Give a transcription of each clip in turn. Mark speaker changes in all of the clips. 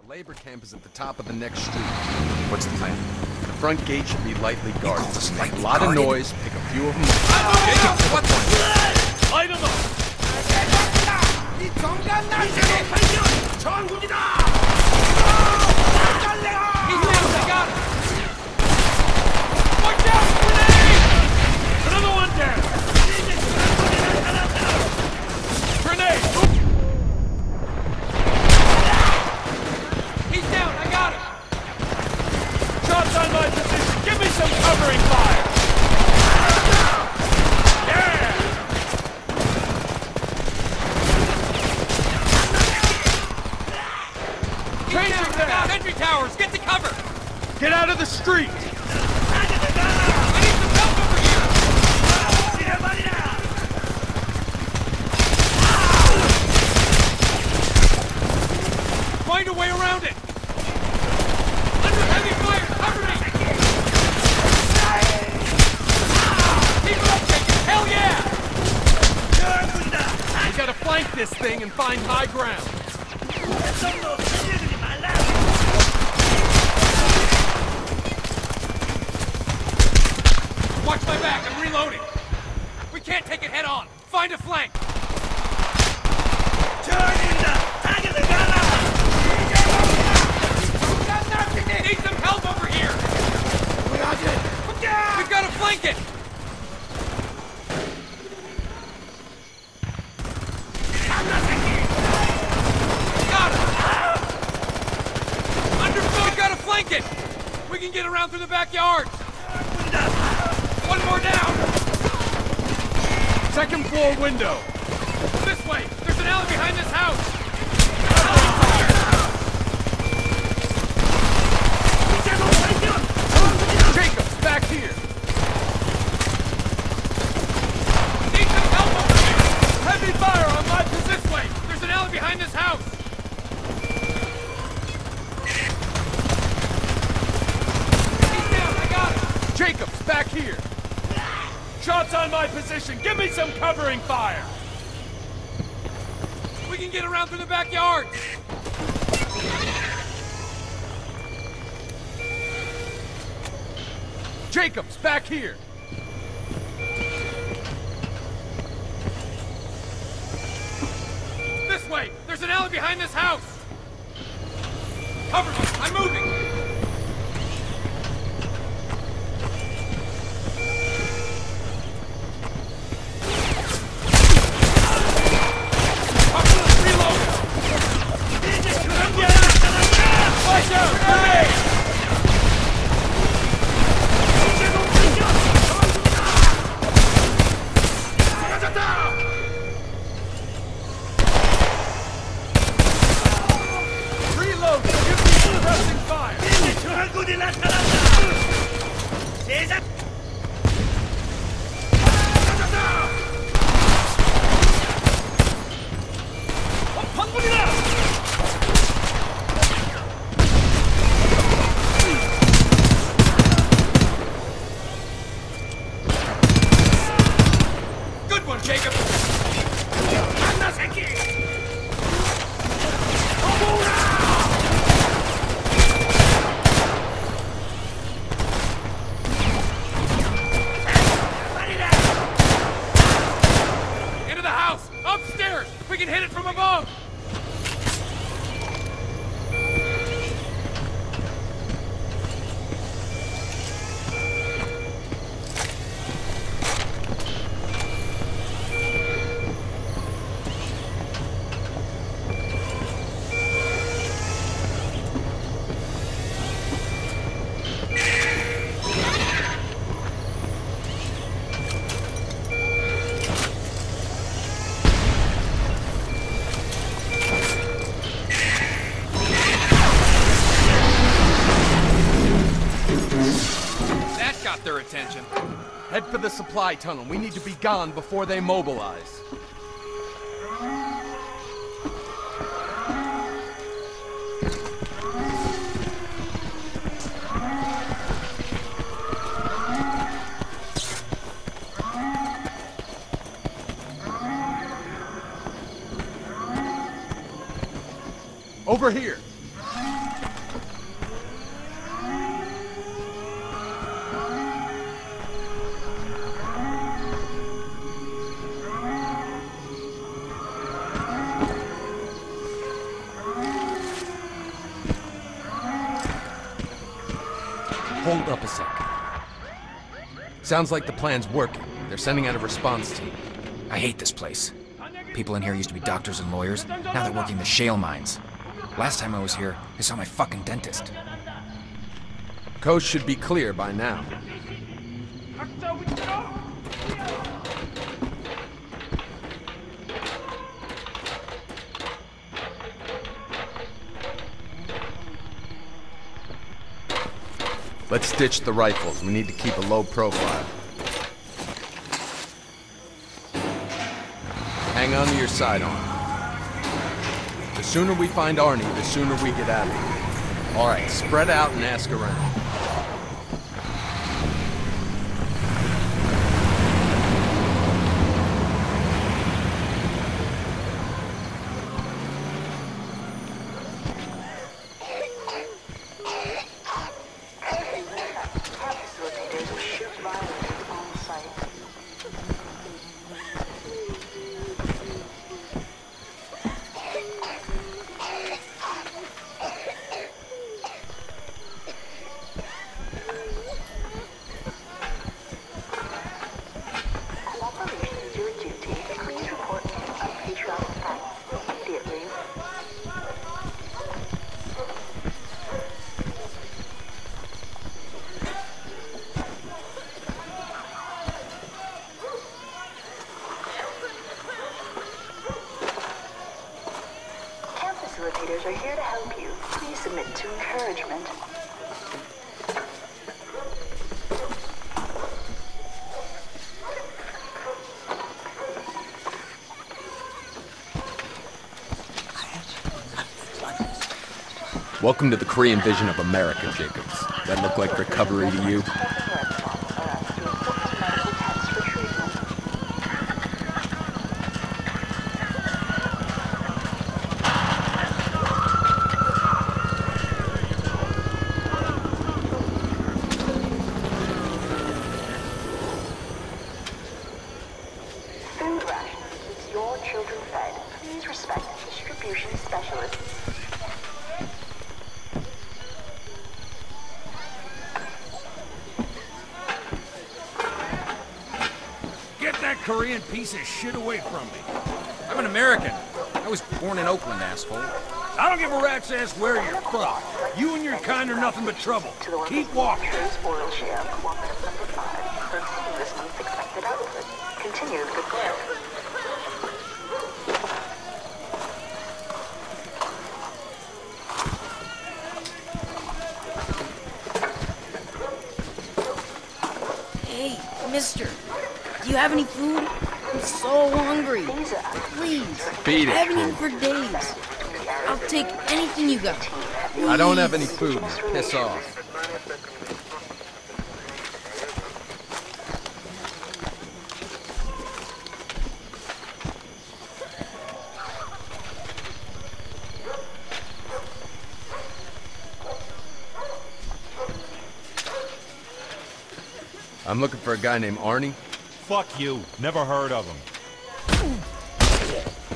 Speaker 1: The labor camp is at the top of the next street. What's the plan? The front gate should be lightly guarded.
Speaker 2: this lightly
Speaker 1: a lot
Speaker 2: guarded?
Speaker 1: of noise, pick a few of them.
Speaker 2: what the?
Speaker 3: Light 'em up! He's down, I got him! Watch out, grenade! Another one down! Grenade! He's down, I got him! Shots on my position! Give me some covering fire! Yeah! Changing that! Sentry towers, get to cover! Get out of the street! I need some help over here! Find a way around it! Under heavy fire, cover me! Keep it up, Jenkins! Hell yeah! We gotta flank this thing and find high ground. Watch my back, I'm reloading. We can't take it head on. Find a flank. Need some help over here. We've got to flank it. Got it. Understood. We've got to flank it. We can get around through the backyard. One more down. Second floor window. This way. There's an alley behind this house. Jacobs, back here. Need some help over here. Heavy fire on my this way. There's an alley behind this house. Back here. Shots on my position. Give me some covering fire. We can get around through the backyard. Jacobs, back here. This way. There's an alley behind this house. Cover me. I'm moving. でなったらんだ。Their attention.
Speaker 1: Head for the supply tunnel. We need to be gone before they mobilize. Over here. Hold up a sec. Sounds like the plan's working. They're sending out a response team.
Speaker 2: I hate this place. People in here used to be doctors and lawyers. Now they're working the shale mines. Last time I was here, I saw my fucking dentist.
Speaker 1: Coast should be clear by now. Let's ditch the rifles. We need to keep a low profile. Hang on to your sidearm. The sooner we find Arnie, the sooner we get out of here. All right, spread out and ask around.
Speaker 4: Facilitators will shoot violence on site. Cooperation is your duty. Please report any unpatriotic acts immediately. Camp facilitators are here to help you. Please submit to encouragement.
Speaker 1: Welcome to the Korean vision of America, Jacobs. That look like recovery to you?
Speaker 4: Food rations keeps your children fed. Please respect distribution specialists.
Speaker 3: Get that Korean piece of shit away from me.
Speaker 2: I'm an American. I was born in Oakland, asshole.
Speaker 3: I don't give a rat's ass where you're from. You and your kind are nothing but trouble.
Speaker 4: To the workers
Speaker 3: Keep walking.
Speaker 4: Oil Share, cooperative number five, for this month's expected output. Continue the good.
Speaker 5: Hey, mister, do you have any food? I'm so hungry. Please.
Speaker 1: Beat
Speaker 5: I haven't eaten for days. I'll take anything you got.
Speaker 1: I don't have any food. Piss off. I'm looking for a guy named Arnie.
Speaker 6: Fuck you. Never heard of him.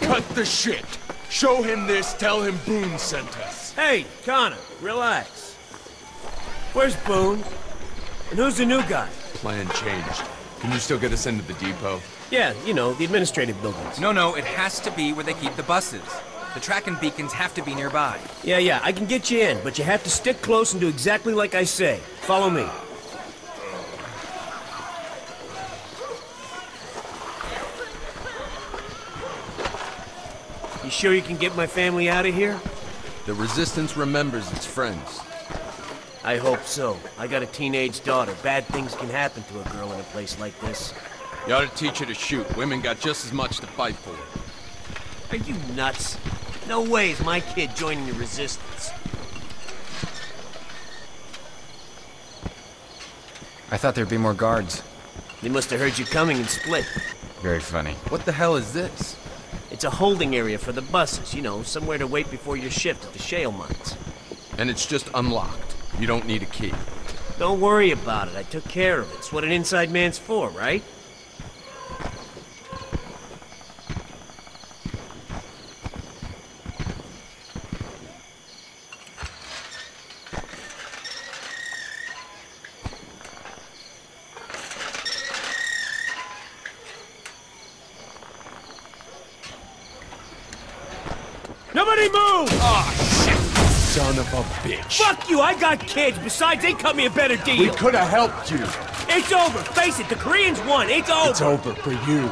Speaker 7: Cut the shit. Show him this, tell him Boone sent us.
Speaker 8: Hey, Connor, relax. Where's Boone? And who's the new guy?
Speaker 1: Plan changed. Can you still get us into the depot?
Speaker 8: Yeah, you know, the administrative buildings.
Speaker 2: No, no, it has to be where they keep the buses. The tracking beacons have to be nearby.
Speaker 8: Yeah, yeah, I can get you in, but you have to stick close and do exactly like I say. Follow me. Sure you can get my family out of here?
Speaker 1: The Resistance remembers its friends.
Speaker 8: I hope so. I got a teenage daughter. Bad things can happen to a girl in a place like this.
Speaker 1: You ought to teach her to shoot. Women got just as much to fight for.
Speaker 8: Are you nuts? No way is my kid joining the resistance.
Speaker 2: I thought there'd be more guards.
Speaker 8: They must have heard you coming and split.
Speaker 2: Very funny.
Speaker 1: What the hell is this?
Speaker 8: It's a holding area for the buses, you know, somewhere to wait before your shift at the shale mines.
Speaker 1: And it's just unlocked. You don't need a key.
Speaker 8: Don't worry about it. I took care of it. It's what an inside man's for, right?
Speaker 3: Son of a bitch.
Speaker 8: Fuck you, I got kids. Besides, they cut me a better deal.
Speaker 3: We could have helped you.
Speaker 8: It's over. Face it, the Koreans won. It's over.
Speaker 3: It's over for you.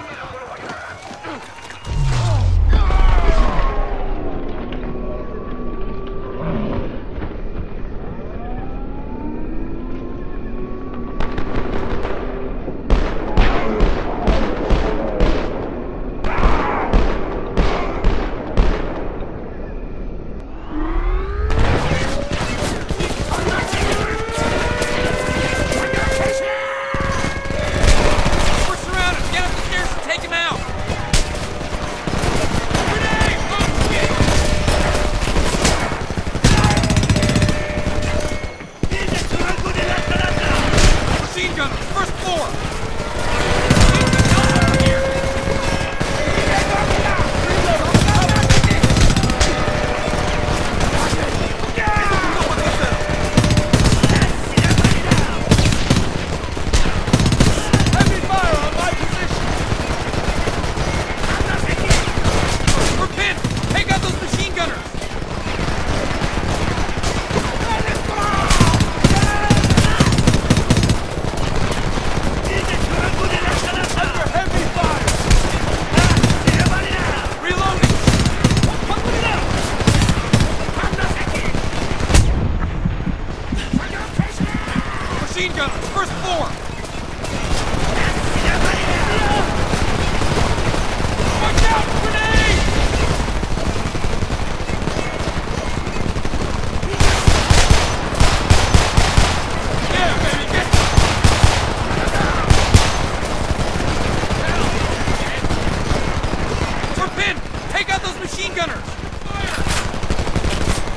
Speaker 2: Take out those machine gunners!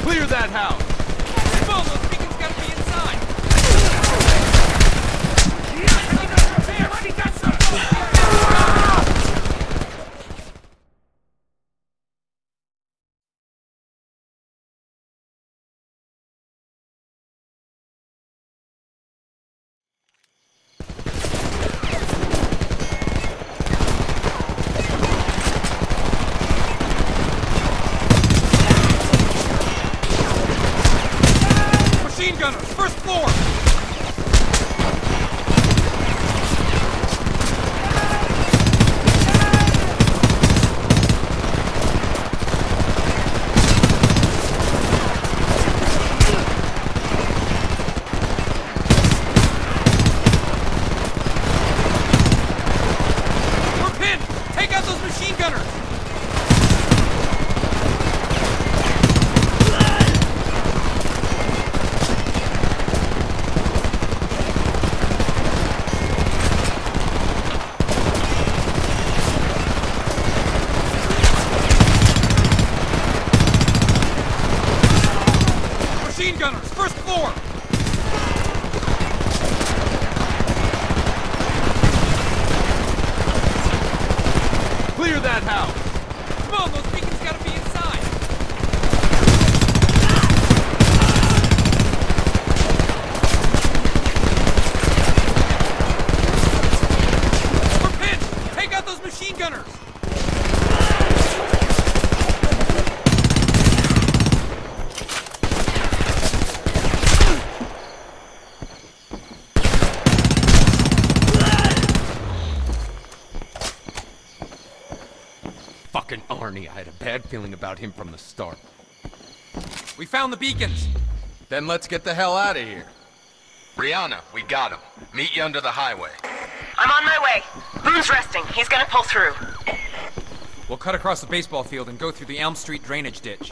Speaker 3: Clear that house.
Speaker 2: Come those beacons gotta be inside! Machine gunners, first floor! We're pinned! Take out those machine gunners! Machine gunners, first floor!
Speaker 3: Clear that house.
Speaker 2: Come on, those beacons gotta be inside! We're pinned! Take out those machine gunners!
Speaker 1: Arnie. I had a bad feeling about him from the start.
Speaker 2: We found the beacons!
Speaker 1: Then let's get the hell out of here. Rianna, we got him. Meet you under the highway.
Speaker 9: I'm on my way. Boone's resting. He's gonna pull through.
Speaker 2: We'll cut across the baseball field and go through the Elm Street drainage ditch.